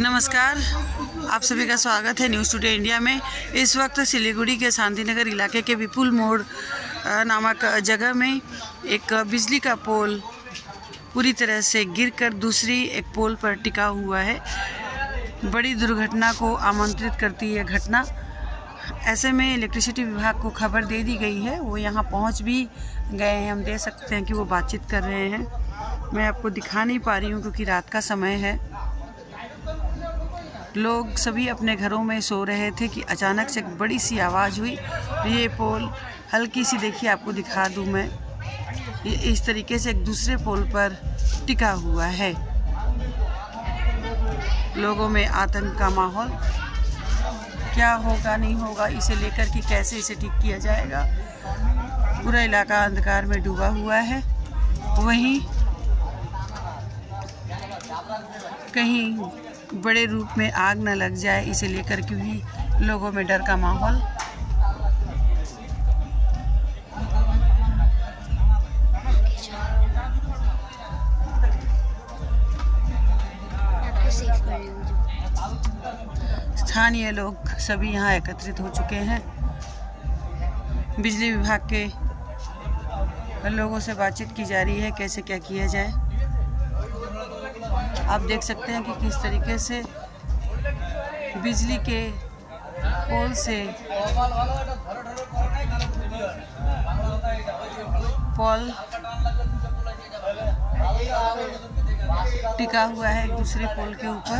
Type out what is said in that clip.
नमस्कार। आप सभी का स्वागत है न्यूज़ टुडे इंडिया में। इस वक्त सिलीगुड़ी के शांतिनगर इलाके के विपुल मोड़ नामक जगह में एक बिजली का पोल पूरी तरह से गिरकर दूसरी एक पोल पर टिका हुआ है। बड़ी दुर्घटना को आमंत्रित करती है घटना। ऐसे में इलेक्ट्रिसिटी विभाग को खबर दे दी गई है। वो यहाँ पहुँच भी गए हैं। हम दे सकते हैं कि वो बातचीत कर रहे हैं। मैं आपको दिखा नहीं पा रही हूँ क्योंकि रात का समय है। लोग सभी अपने घरों में सो रहे थे कि अचानक से एक बड़ी सी आवाज़ हुई। ये पोल हल्की सी देखिए, आपको दिखा दूँ मैं। ये इस तरीके से एक दूसरे पोल पर टिका हुआ है। लोगों में आतंक का माहौल। क्या होगा, नहीं होगा, इसे लेकर कि कैसे इसे ठीक किया जाएगा? पूरा इलाका अंधकार में डूबा हुआ है। वहीं कहीं बड़े रूप में आग न लग जाए इसे लेकर के भी लोगों में डर का माहौल। स्थानीय लोग सभी यहाँ एकत्रित हो चुके हैं। बिजली विभाग के लोगों से बातचीत की जा रही है कैसे क्या किया जाए। आप देख सकते हैं कि किस तरीके से बिजली के पोल से पोल टिका हुआ है दूसरे पोल के ऊपर।